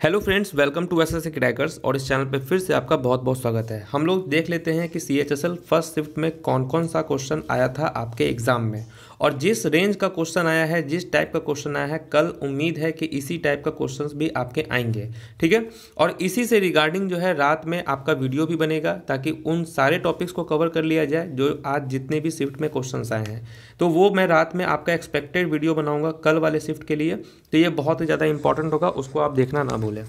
Hello friends welcome to S S crackers और इस channel पे फिर से आपका बहुत बहुत स्वागत है। हम लोग देख लेते हैं कि C H S L first shift में कौन कौन सा क्वेश्चन आया था आपके एग्ज़ाम में। और जिस रेंज का क्वेश्चन आया है, जिस टाइप का क्वेश्चन आया है, कल उम्मीद है कि इसी टाइप का क्वेश्चंस भी आपके आएँगे, ठीक है? और इसी से रिगार्डिंग जो है, रात में आपका वीडियो भी बनेगा ताकि उन सारे टॉपिक्स को कवर कर लिया जाए, जो आज जितने भी शिफ्ट में क्वेश्चन आए हैं। तो वो मैं रात में आपका एक्सपेक्टेड वीडियो बनाऊँगा कल वाले शिफ्ट के लिए। तो ये बहुत ही ज़्यादा इंपॉर्टेंट होगा, उसको आप देखना ना भूलें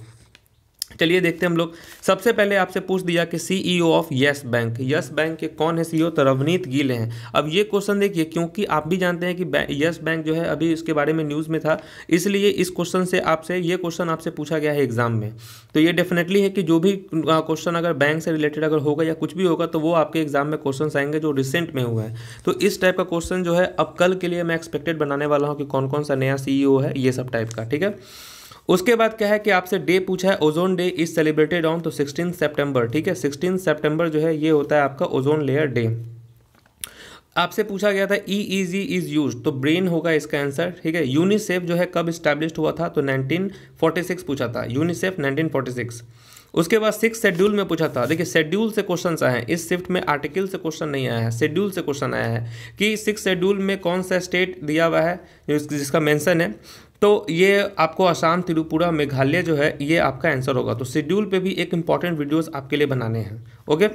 चलिए देखते हैं हम लोग। सबसे पहले आपसे पूछ दिया कि CEO of Yes Bank Yes Bank के कौन है सीईओ तो रवनीत गिल हैं। अब ये क्वेश्चन देखिए, क्योंकि आप भी जानते हैं कि यस बैंक जो है, अभी इसके बारे में न्यूज़ में था। इसलिए इस क्वेश्चन से आपसे, ये क्वेश्चन आपसे पूछा गया है एग्ज़ाम में। तो ये डेफिनेटली है कि जो भी क्वेश्चन अगर बैंक से रिलेटेड अगर होगा या कुछ भी होगा तो वो आपके एग्ज़ाम में क्वेश्चन आएँगे जो रिसेंट में हुआ है। तो इस टाइप का क्वेश्चन जो है, अब कल के लिए मैं एक्सपेक्टेड बनाने वाला हूँ कि कौन कौन सा नया सीईओ है, ये सब टाइप का, ठीक है? उसके बाद क्या है कि आपसे डे पूछा है ozone day is celebrated on तो सिक्सटीन सेप्टेम्बर ठीक है? सिक्सटीन सेप्टेम्बर जो है, ये होता है आपका ओजोन लेयर डे आपसे पूछा गया था E E G is use to brain होगा इसका आंसर ठीक है? यूनिसेफ जो है, कब स्टैब्लिश हुआ था तो 1946 पूछा था। यूनिसेफ 1946 उसके बाद सिक्स शेड्यूल में पूछा था, देखिए शेड्यूल से क्वेश्चन आए हैं। इस शिफ्ट में आर्टिकल से क्वेश्चन नहीं आया है शेड्यूल से क्वेश्चन आया है कि सिक्स शेड्यूल में कौन सा स्टेट दिया हुआ है, जिसका मेंशन है? तो ये आपको आसाम, त्रिपुरा, मेघालय जो है, ये आपका आंसर होगा। तो शेड्यूल पे भी एक इंपॉर्टेंट वीडियोस आपके लिए बनाने हैं ओके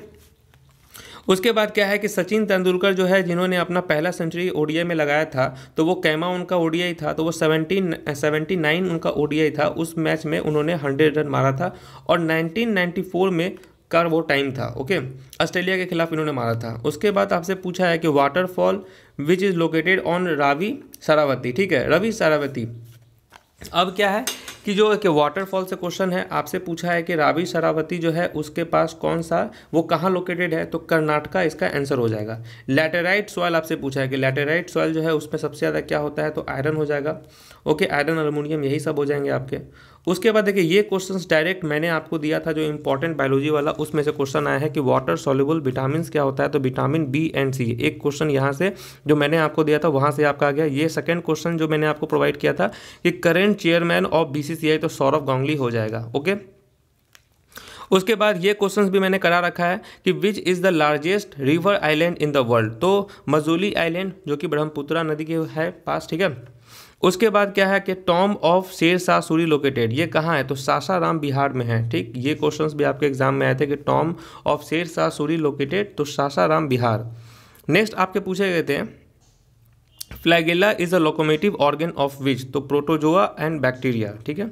उसके बाद क्या है कि सचिन तेंदुलकर जो है, जिन्होंने अपना पहला सेंचुरी ओडीआई में लगाया था तो वो कैमा उनका ओडीआई था तो वो सेवनटीन सेवेंटी नाइन उनका ओडीआई था। उस मैच में उन्होंने हंड्रेड रन मारा था और नाइनटीन नाइन्टी फोर में का वो टाइम था ओके ऑस्ट्रेलिया के खिलाफ इन्होंने मारा था। उसके बाद आपसे पूछा है कि waterfall which is located on Ravi Sharavathi ठीक है? रवि सरावती अब क्या है कि जो एक वाटरफॉल से क्वेश्चन है, आपसे पूछा है कि रावी शरावती जो है, उसके पास कौन सा, वो कहाँ लोकेटेड है तो कर्नाटका इसका आंसर हो जाएगा। लेटेराइट सॉयल आपसे पूछा है कि लेटेराइट सॉइल जो है, उसमें सबसे ज़्यादा क्या होता है तो आयरन हो जाएगा। ओके आयरन अलमोनियम यही सब हो जाएँगे आपके। उसके बाद देखिए, ये क्वेश्चन डायरेक्ट मैंने आपको दिया था जो इंपॉर्टेंट बायोलॉजी वाला, उसमें से क्वेश्चन आया है कि वाटर सॉल्युबल विटामिन क्या होता है तो विटामिन बी एंड सी एक क्वेश्चन यहाँ से जो मैंने आपको दिया था, वहाँ से आपका आ गया। ये सेकेंड क्वेश्चन जो मैंने आपको प्रोवाइड किया था कि करेंट चेयरमैन ऑफ़ बीसीसीआई तो सौरभ गांगली हो जाएगा ओके उसके बाद ये क्वेश्चंस भी मैंने करा रखा है कि which is the largest river island in the world तो मजूली आइलैंड जो कि ब्रह्मपुत्रा नदी के है पास, ठीक है? उसके बाद क्या है कि Tom of Sher Shah Suri located ये कहाँ है? तो सासाराम बिहार में है, ठीक? ये क्वेश्चंस भी आपके एग्ज़ाम में आए थे कि Tom of Sher Shah Suri located तो सासाराम बिहार नेक्स्ट आपके पूछे गए थे flagella is a locomotive organ of which तो प्रोटोजोआ एंड बैक्टीरिया ठीक है?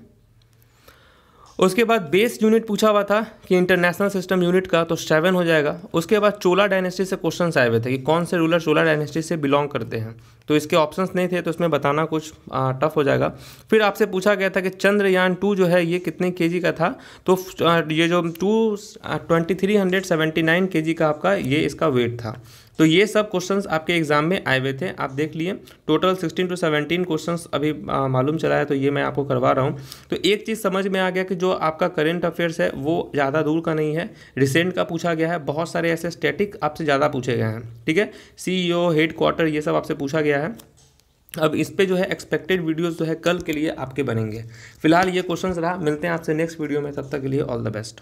उसके बाद बेस यूनिट पूछा हुआ था कि इंटरनेशनल सिस्टम यूनिट का तो सेवन हो जाएगा। उसके बाद चोला डायनेस्टी से क्वेश्चन आए हुए थे कि कौन से रूलर चोला डायनेस्टी से बिलोंग करते हैं? तो इसके ऑप्शंस नहीं थे तो इसमें बताना कुछ टफ हो जाएगा। फिर आपसे पूछा गया था कि चंद्रयान टू जो है, ये कितने के का था? तो ये जो two twenty three hundred seventy nine के का आपका, ये इसका वेट था। तो ये सब क्वेश्चंस आपके एग्ज़ाम में आए हुए थे, आप देख लिए। टोटल 16 टू 17 क्वेश्चंस अभी मालूम चला है तो ये मैं आपको करवा रहा हूँ। तो एक चीज़ समझ में आ गया कि जो आपका करेंट अफेयर्स है, वो ज़्यादा दूर का नहीं है। रिसेंट का पूछा गया है, बहुत सारे ऐसे स्टैटिक आपसे ज़्यादा पूछे गए हैं, ठीक है? सी हेड क्वार्टर ये सब आपसे पूछा गया है। अब इस पर जो है एक्सपेक्टेड वीडियोस जो है कल के लिए आपके बनेंगे। फ़िलहाल ये क्वेश्चन रहा। मिलते हैं आपसे नेक्स्ट वीडियो में। तब तक के लिए ऑल द बेस्ट